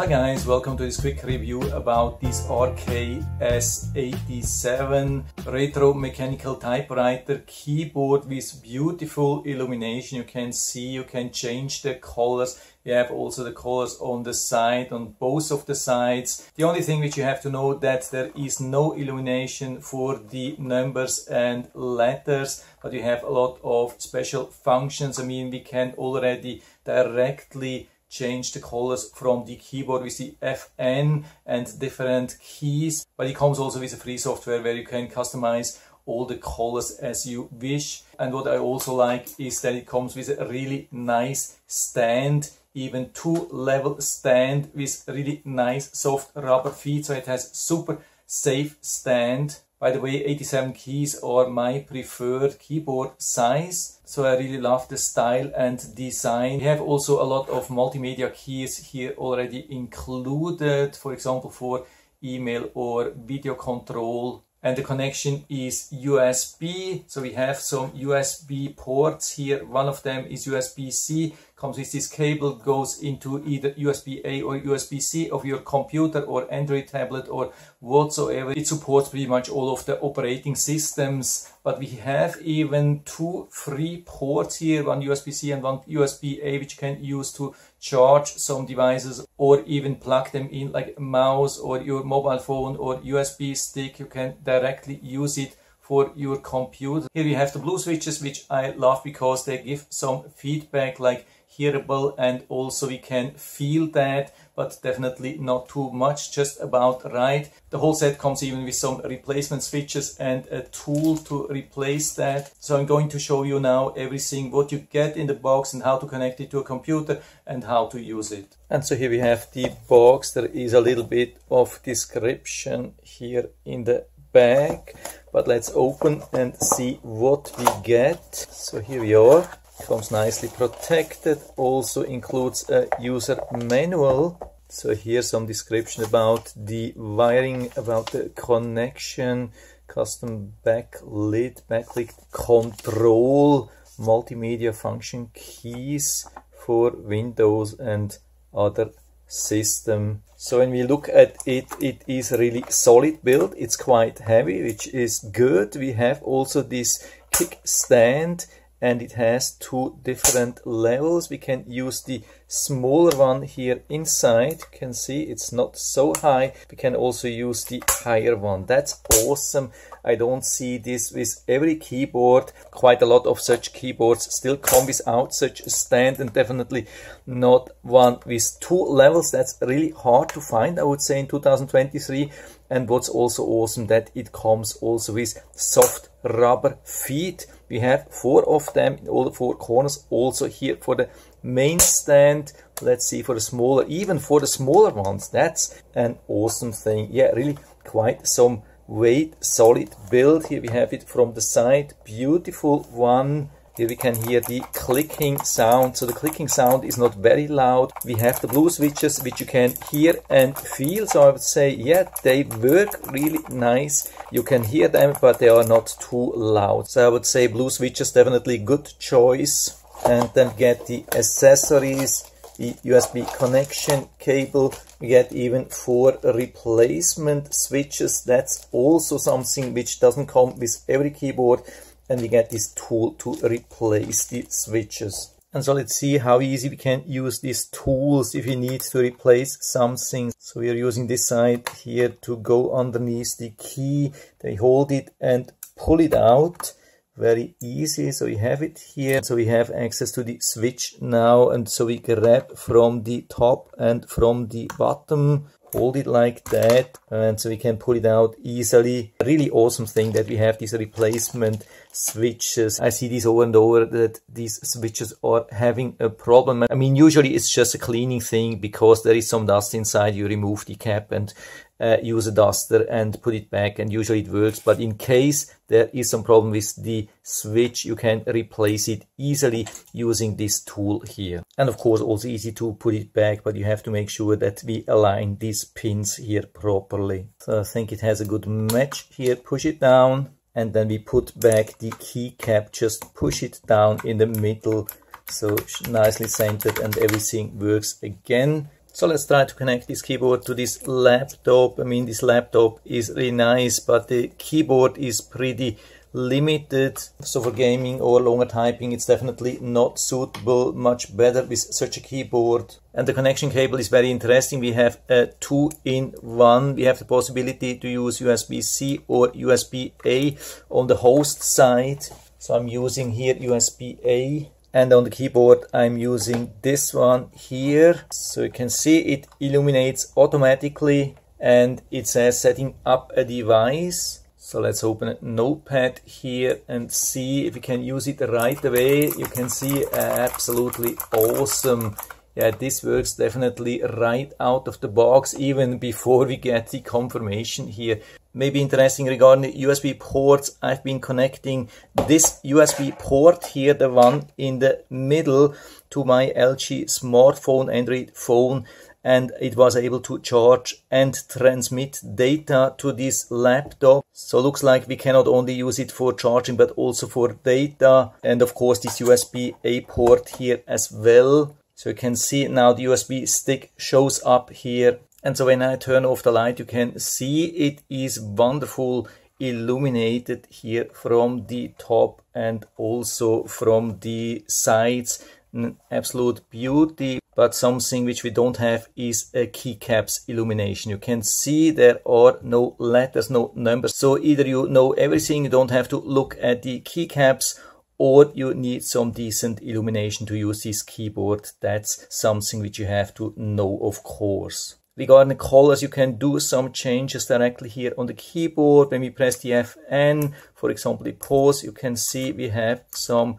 Hi guys, welcome to this quick review about this RKS87 retro mechanical typewriter keyboard with beautiful illumination. You can see, you can change the colors. You have also the colors on the side, on both of the sides. The only thing which you have to know that there is no illumination for the numbers and letters, but you have a lot of special functions. I mean, we can already directly change the colors from the keyboard with the FN and different keys. But it comes also with a free software where you can customize all the colors as you wish. And what I also like is that it comes with a really nice stand, even two level stand with really nice soft rubber feet. So it has super safe stand by the way, 87 keys are my preferred keyboard size. So I really love the style and design. We have also a lot of multimedia keys here already included. For example, for email or video control and the connection is USB. So we have some USB ports here. One of them is USB-C, comes with this cable, goes into either USB-A or USB-C of your computer or Android tablet or whatsoever. It supports pretty much all of the operating systems, but we have even two free ports here, one USB-C and one USB-A, which you can use to charge some devices or even plug them in like a mouse or your mobile phone or USB stick. You can directly use it for your computer. Here we have the blue switches, which I love because they give some feedback like hearable and also we can feel that but definitely not too much just about right. The whole set comes even with some replacement switches and a tool to replace that. So i'm going to show you now everything what you get in the box and how to connect it to a computer and how to use it. And so here we have the box. There is a little bit of description here in the back but let's open and see what we get. So here we are comes nicely. Protected also includes a user manual. So here's some description about the wiring about the connection custom backlit backlit control multimedia function keys for windows and other system. So when we look at it it is really solid build. It's quite heavy which is good. We have also this kickstand and it has two different levels. We can use the smaller one here inside. You can see it's not so high. We can also use the higher one. That's awesome. I don't see this with every keyboard. Quite a lot of such keyboards still come without such a stand and definitely not one with two levels. That's really hard to find, I would say, in 2023. And what's also awesome that it comes also with soft rubber feet we have four of them in all the four corners also here for the main stand. Let's see for the smaller even for the smaller ones that's an awesome thing. Yeah really quite some weight solid build. Here we have it from the side. Beautiful one here we can hear the clicking sound. So the clicking sound is not very loud. We have the blue switches which you can hear and feel. So I would say, yeah, they work really nice. You can hear them, but they are not too loud. So I would say blue switches definitely good choice. And then get the accessories, the USB connection cable. We get even four replacement switches. That's also something which doesn't come with every keyboard and we get this tool to replace the switches. And so let's see how easy we can use these tools if we need to replace something. So we are using this side here to go underneath the key. They hold it and pull it out very easy. So we have it here. So we have access to the switch now. And so we grab from the top and from the bottom hold it like that and so we can pull it out easily. Really awesome thing that we have these replacement switches. I see this over and over that these switches are having a problem. I mean usually it's just a cleaning thing because there is some dust inside. You remove the cap and uh, use a duster and put it back and usually it works. But in case there is some problem with the switch you can replace it easily using this tool here. And of course also easy to put it back but you have to make sure that we align these pins here properly. So I think it has a good match here. Push it down and then we put back the keycap just push it down in the middle so nicely centered and everything works again So let's try to connect this keyboard to this laptop. I mean, this laptop is really nice, but the keyboard is pretty limited. So for gaming or longer typing, it's definitely not suitable. Much better with such a keyboard. And the connection cable is very interesting. We have a two in one. We have the possibility to use USB-C or USB-A on the host side. So I'm using here USB-A and on the keyboard I'm using this one here so you can see it illuminates automatically and it says setting up a device so let's open a notepad here and see if we can use it right away. You can see uh, absolutely awesome. Yeah, this works definitely right out of the box even before we get the confirmation here. Maybe interesting regarding the USB ports, I've been connecting this USB port here, the one in the middle, to my LG smartphone, Android phone and it was able to charge and transmit data to this laptop. So looks like we cannot only use it for charging but also for data and of course this USB A port here as well. So you can see now the USB stick shows up here. And so when I turn off the light you can see it is wonderful illuminated here from the top and also from the sides. An absolute beauty but something which we don't have is a keycaps illumination. You can see there are no letters no numbers. So either you know everything you don't have to look at the keycaps or you need some decent illumination to use this keyboard. That's something which you have to know of course. Regarding colors, you can do some changes directly here on the keyboard. When we press the FN, for example, the pause, you can see we have some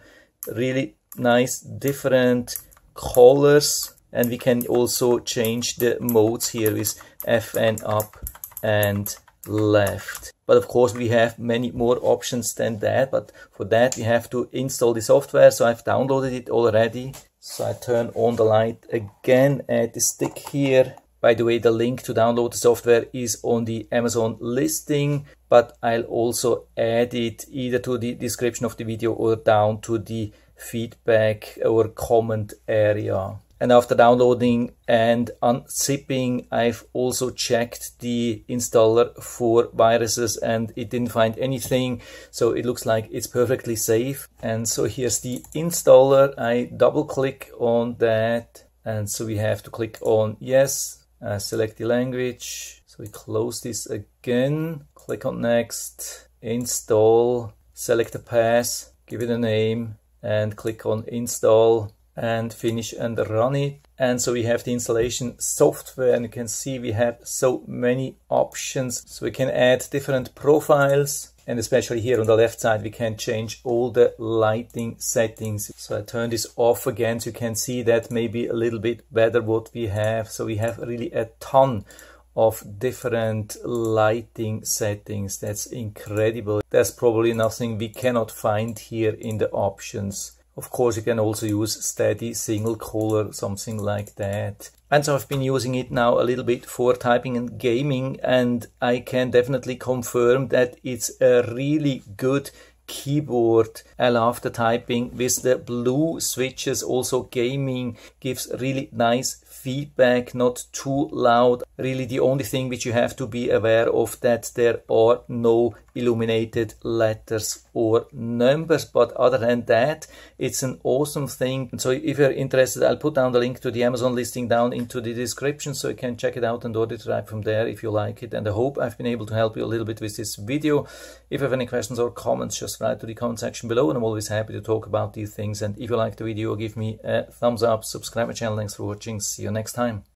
really nice different colors. And we can also change the modes here with FN up and left. But of course we have many more options than that. But for that we have to install the software. So I've downloaded it already. So I turn on the light again add the stick here. By the way the link to download the software is on the Amazon listing but I'll also add it either to the description of the video or down to the feedback or comment area. And after downloading and unzipping, I've also checked the installer for viruses and it didn't find anything. So it looks like it's perfectly safe. And so here's the installer. I double click on that. And so we have to click on yes, uh, select the language. So we close this again, click on next, install, select the path, give it a name, and click on install and finish and run it. And so we have the installation software and you can see we have so many options. So we can add different profiles and especially here on the left side we can change all the lighting settings. So I turn this off again so you can see that maybe a little bit better what we have. So we have really a ton of different lighting settings. That's incredible. There's probably nothing we cannot find here in the options. Of course, you can also use steady single color, something like that. And so I've been using it now a little bit for typing and gaming, and I can definitely confirm that it's a really good keyboard. I love the typing with the blue switches. Also gaming gives really nice feedback, not too loud. Really the only thing which you have to be aware of that there are no illuminated letters or numbers. But other than that, it's an awesome thing. So if you're interested, I'll put down the link to the Amazon listing down into the description so you can check it out and order it right from there if you like it. And I hope I've been able to help you a little bit with this video. If you have any questions or comments, just write to the comment section below and I'm always happy to talk about these things. And if you like the video, give me a thumbs up, subscribe my channel. Thanks for watching. See you next time.